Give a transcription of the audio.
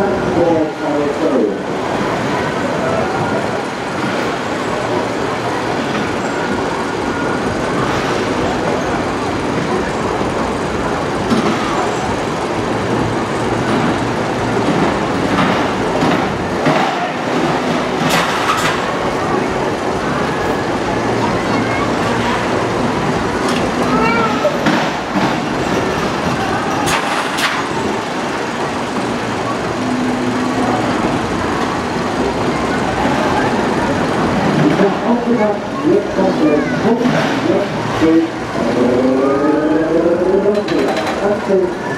the Thank you.